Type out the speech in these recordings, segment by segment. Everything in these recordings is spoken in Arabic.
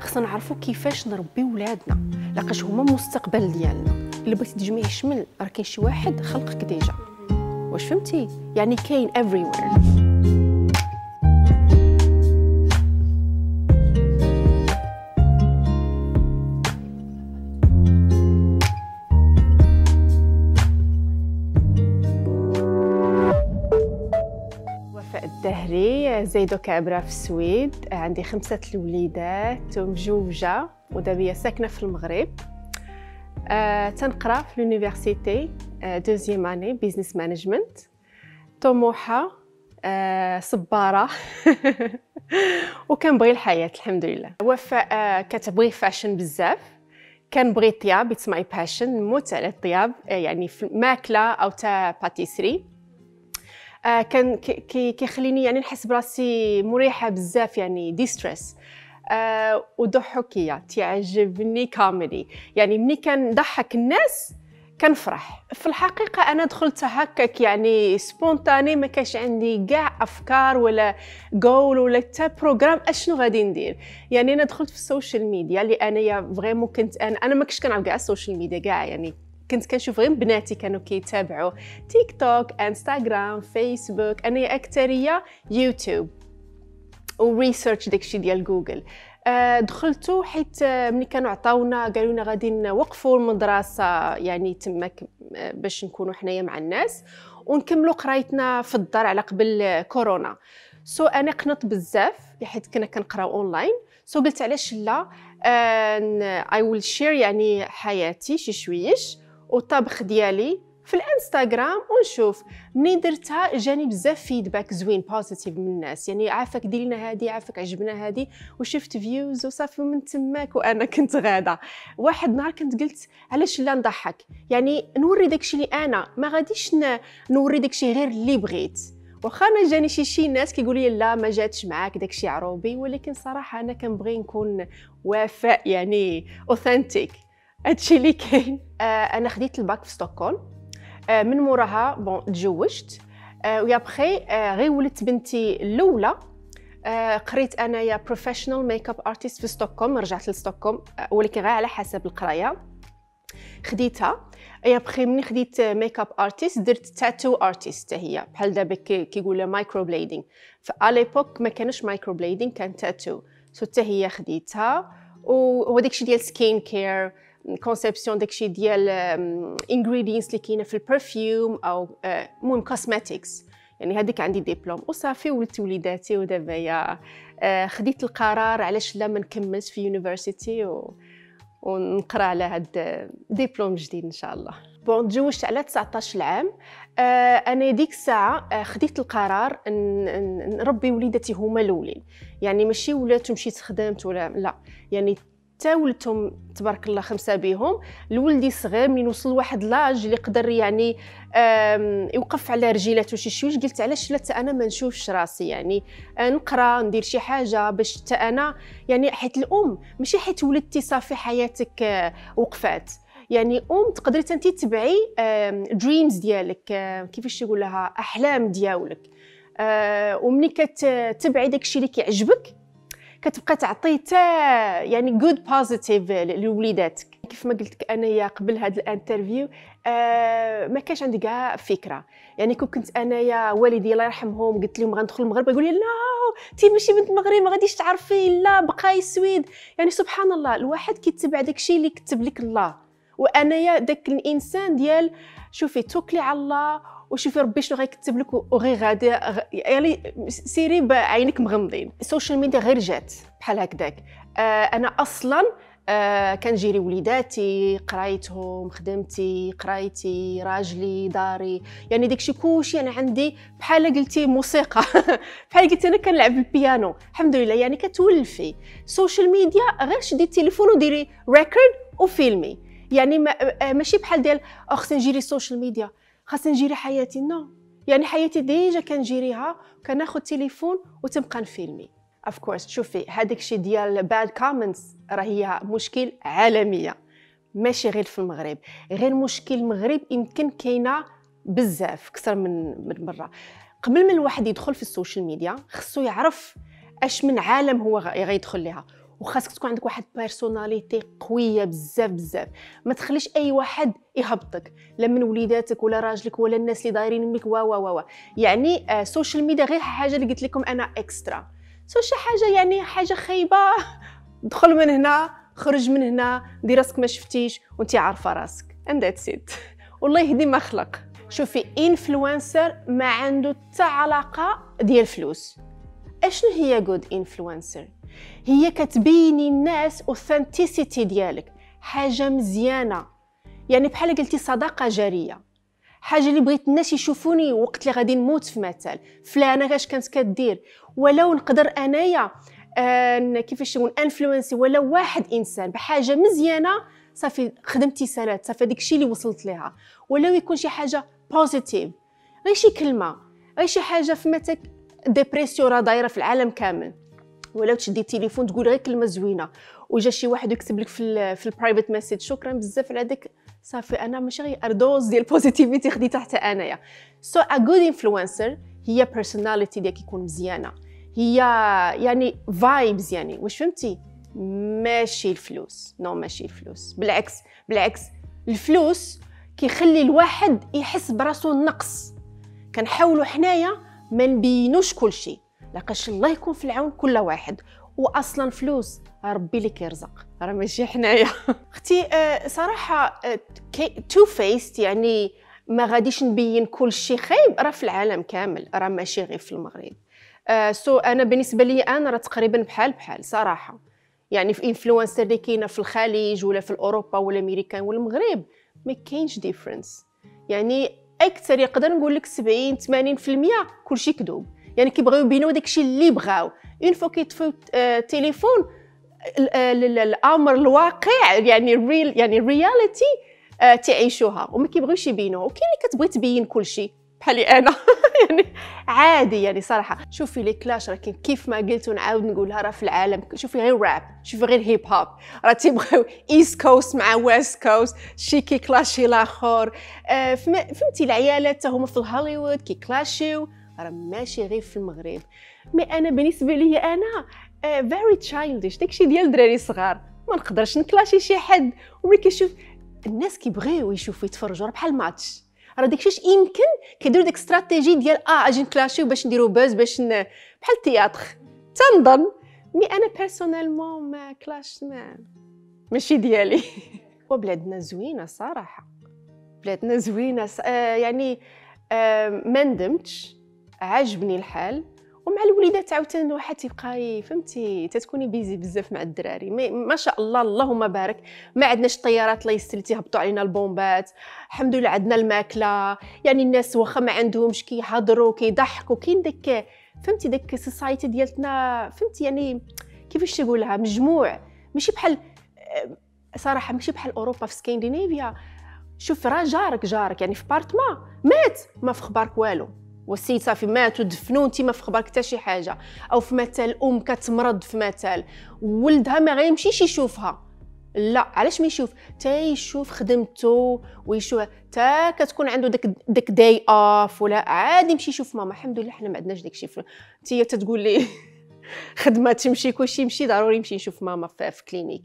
خصنا نعرفوا كيفاش نربي ولادنا لاقاش هما المستقبل ديالنا. إلا بغيتي تجمعي شمل راه كاين شي واحد خلقك ديجا. واش فهمتي؟ يعني كاين everywhere. زايدة وكابرة في السويد عندي خمسة الوليدات ومجوجة ودابا ساكنة في المغرب. آه، تنقرأ في l'université deuxième année business management. طموحة آه، صبارة. وكنبغي الحياة الحمد لله. وفاء آه، كتبغي fashion بزاف. كنبغي الطياب it's my passion نموت على الطياب آه، يعني في ماكلة أو تا pâtisserie آه، كان كي- كي- كيخليني يعني نحس براسي مريحة بزاف يعني déstresse آه وضحكيه تعجبني كوميدي يعني ملي كنضحك الناس كنفرح. في الحقيقة أنا دخلت هكاك يعني spontanée ما كانش عندي كاع أفكار ولا جول ولا حتى programme أشنو غادي ندير. يعني أنا دخلت في ال social media اللي انايا vraiment كنت أنا أنا ما كنتش كنعرف كاع ال social media كاع يعني كنت كنشوف غير بناتي كانوا كيتابعوا TikTok Instagram Facebook أنا أكثرية YouTube و research داكشي ديال جوجل آه، دخلتو حيت آه، ملي كانوا عطاونا قالوا لنا غادي نوقفوا المدرسة يعني تماك آه، باش نكونوا حنايا مع الناس ونكملوا قرايتنا في الدار على قبل كورونا. so أنا قنط بزاف حيت كنا كنقراو online so قلت علاش لا؟ I will share يعني حياتي شي شويش. والطبخ ديالي في الانستغرام ونشوف منين درتها جاني بزاف feedback زوين positive من الناس. يعني عافاك ديري لنا هادي عافاك عجبنا هادي وشفت views وصافي من تماك وأنا كنت غاده واحد نهار كنت قلت علاش لا نضحك؟ يعني نوري داكشي اللي أنا ما غاديش نوري داكشي غير اللي بغيت. واخا أنا جاني شي شي ناس كيقولوا لي لا ما جاتش معاك داكشي عروبي ولكن صراحة أنا كنبغي نكون وفاء يعني authentic هادشي اللي كاين. آه أنا خديت الباك في ستوكهولم. آه من موراها bon تزوجت. آه ويا بخي غير ولدت بنتي الأولى. قريت أنايا professional makeup artist في ستوكهولم رجعت لستوكهولم ولكن غير على حسب القراية. خديتها. يا بخي ملي خديت makeup artist درت tattoo artist هي. بحال دابا كي- كيقولوا microblading ف à l'époque ما كانش microblading كان tattoo so حتى هي خديتها. و- وداكشي ديال skincare conception داكشي ديال ingredients اللي كاينة في ال perfume أو المهم cosmetics يعني هذيك عندي ديبلوم وصافي ولدت وليداتي ودابا يا خديت القرار علاش لا ما نكملش في university و... ونقرا على هاد ديبلوم جديد ان شاء الله bon تزوجت على 19 عام آه أنا ديك الساعة آه خديت القرار نربي وليداتي هما الاولين يعني ماشي ولات مشيت خدمت ولا لا يعني تا ولدتهم تبارك الله خمسة بهم الولدي صغير من وصل واحد لاج اللي يقدر يعني يوقف على رجيلاته شي شويش قلت علاش لا أنا ما نشوفش راسي يعني؟ آه، نقرأ ندير شي حاجة باش تا أنا يعني حيت الأم ماشي حيت ولدتي صافي حياتك آه، وقفات. يعني أم تقدري انت تتبعي dreams ديالك آه، كيفاش يقول لها أحلام ديالك. ومني كتبعي داكشي اللي كيعجبك كتبقى تعطي تا يعني good positive لوليداتك. كيف ما قلت لك أنايا قبل هذا ال interview آه ما كانش عندي كاع فكرة. يعني كون كنت أنايا والدي الله يرحمهم قلت لهم غندخل المغرب يقول لي لا تي ماشي بنت المغرب ما غاديش تعرفي لا بقاي السويد يعني سبحان الله الواحد كيتبع داكشي اللي كتب لك الله. وأنايا داك الإنسان ديال شوفي توكلي على الله وشوفي ربي شنو غيكتب لك وغير غادي يعني سيري بعينك مغمضين. ال social media غير جات بحال هكذاك. آه أنا أصلا آه كنجيري وليداتي قرايتهم خدمتي قرايتي راجلي داري. يعني داكشي كلشي أنا عندي بحال قلتي موسيقى. بحال قلتي أنا كنلعب البيانو. الحمد لله يعني كتولفي. ال social media غير شدي التليفون وديري record وفيلمي. يعني آه، ماشي بحال ديال "أه، خصني نجيري ال social media خاصني نجيري حياتي no. يعني حياتي déjà كنجيريها كناخذ تليفون وتبقى نفيلمي. of course شوفي هذاك الشيء ديال bad comments راه هي مشكل عالمية. ماشي غير في المغرب. غير مشكل المغرب يمكن كاينة بزاف أكثر من من مرة. قبل ما الواحد يدخل في السوشيال ميديا خصو يعرف أش من عالم هو غيدخل لها وخاصك تكون عندك واحد personality قوية بزاف بزاف. ما تخليش أي واحد يهبطك لا من وليداتك ولا راجلك ولا الناس اللي دايرين منك وا وا وا يعني ال social آه ميديا غير حاجة اللي قلت لكم أنا extra so شي حاجة يعني حاجة خايبة. دخل من هنا خرج من هنا دير راسك ما شفتيش وانت عارفة راسك. and that's it والله يهدي ما خلق. شوفي influencer ما عنده حتى علاقة ديال فلوس. أشنو هي good influencer هي كتبيني الناس authenticity ديالك. حاجة مزيانة. يعني بحال قلتي صدقة جارية. حاجة اللي بغيت الناس يشوفوني وقت اللي غادي نموت في مثال. فلانة اش كانت كدير. ولو نقدر أنايا آه كيفاش نقول influencer ولا واحد إنسان بحاجة مزيانة صافي خدمتي سالات صافي داكشي اللي وصلت ليها. ولو يكون شي حاجة positive غير شي كلمة. غير شي حاجة فهمتك dépression راه دايرة في العالم كامل. ولو تشدي التليفون تقول غير كلمة زوينة. وجا شي واحد يكتب لك في في ال private message شكرا بزاف على داك صافي أنا ماشي غير a dose ديال ال positivity خديتها حتى أنايا. so a good influencer هي personality ديالك يكون مزيانة. هي يعني vibes يعني. واش فهمتي؟ ماشي الفلوس. no ماشي الفلوس. بالعكس بالعكس. الفلوس كيخلي الواحد يحس براسو نقص. كنحاولوا حنايا ما نبينوش كل شيء لاقاش الله يكون في العون كل واحد. واصلا فلوس. ربي اللي كيرزق راه ماشي حنايا. أختي آه، صراحة تو آه، فيست يعني ما غاديش نبين كل شيء خايب. راه في العالم كامل. راه ماشي غير في المغرب. so uh, أنا بالنسبة لي أنا راه تقريبا بحال بحال صراحة. يعني في influencer اللي كاينة في الخليج ولا في أوروبا ولا أمريكان ولا المغرب ما كاينش difference يعني أكثر يقدر نقول لك 70 80% كلشي كذوب. يعني كيبغيو يبينوا داكشي اللي بغاو. une fois كيطفيو التليفون الأمر الواقع يعني ال real يعني ال reality آه، تعيشوها. وما كيبغيوش يبينوا وكاين اللي كتبغي تبين كل شيء بحالي أنا. يعني عادي يعني صراحة. شوفي لي clash راه كيف ما قلت ونعاود نقولها راه في العالم. شوفي غير راب شوفي غير hip hop راه تيبغيو East Coast مع West Coast شي كي كلاشي الآخر آه فهمتي العيالات هما في هوليوود كي كلاشيو راه ماشي غير في المغرب. mais أنا بالنسبة لي أنا very childish داكشي ديال الدراري صغار ما نقدرش نكلاشي شي حد. وملي كيشوف الناس كيبغيو يشوفوا يتفرجوا. بحال ماتش راه داكشي يمكن كيديروا ديك استراتيجي ديال آه أجي نكلاشيو باش نديرو buzz باش ن... بحال ال théâtre. تنظن. mais أنا personnellement ما كلاش ما ماشي ديالي. وبلادنا زوينة صراحة. بلادنا زوينة آه يعني آه ما ندمتش. عجبني الحال ومع الوليدات عاوتاني الواحد تيبقى فهمتي؟ تتكوني busy بزاف مع الدراري. ما شاء الله اللهم بارك. ما عندناش الطيارات الله يستر تيهبطوا علينا البومبات. الحمد لله عندنا الماكلة. يعني الناس واخا ما عندهمش كيهضروا كيضحكوا كاين داك فهمتي؟ داك ال society ديالتنا فهمتي؟ يعني كيفاش نقولها مجموع. ماشي بحال صراحة ماشي بحال أوروبا في سكندنافيا شوف راه جارك جارك. يعني في بارتما مات ما في خبارك والو. والسيد صافي مات ودفنوه انت ما في خبرك حتى شي حاجة. أو في مثال أم كتمرض في مثال ولدها ما غيمشيش يشوفها. لا علاش ما يشوف؟ تا يشوف خدمته ويشوف تا كتكون عنده داك داك day off ولا عادي يمشي يشوف ماما. الحمد لله حنا ما عندناش داكشي انت تتقول لي خدمة تمشي كلشي يمشي ضروري يمشي يشوف ماما في, في clinique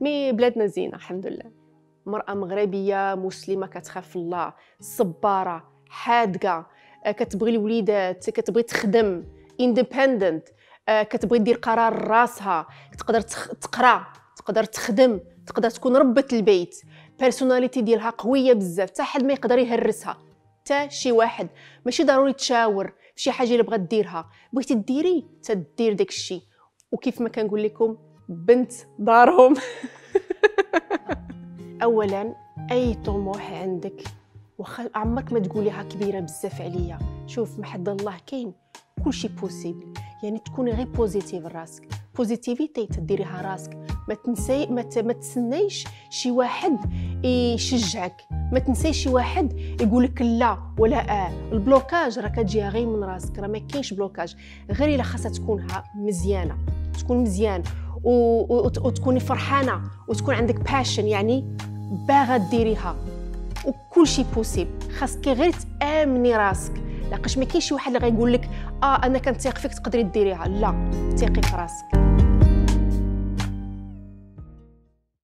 mais بلادنا زينة الحمد لله. مرأة مغربية مسلمة كتخاف الله صبارة حادقة. آه، كتبغي الوليدات كتبغي تخدم independent آه، كتبغي دير قرار راسها تقدر تقرا تقدر تخدم تقدر تكون ربة البيت. personality ديالها قوية بزاف حتى حد ما يقدر يهرسها حتى شي واحد. ماشي ضروري تشاور شي حاجة اللي بغات ديرها. بغيتي ديري تدير داك الشيء وكيف ما كنقول لكم بنت دارهم. اولا أي طموح عندك؟ واخا عمرك ما تقوليها كبيرة بزاف عليا. شوف محد الله كاين. كلشي possible يعني تكوني غير positive راسك positivity تديريها راسك. ما تنسي ما, ت... ما تسنيش شي واحد يشجعك. ما تنسيش شي واحد يقول لك لا ولا آه. ال blocage راه كتجيها غير من راسك. راه ما كاينش blocage. غير إلا خاصها تكون مزيانة. تكون مزيان و... وتكوني فرحانة. وتكون عندك passion يعني باغا ديريها. وكل شيء بوسيبل خاصك غير تأمني راسك. لاقاش ما كاينش شي واحد اللي غيقول لك آه أنا كنثيق فيك تقدري ديريها. لا ثيقي في راسك.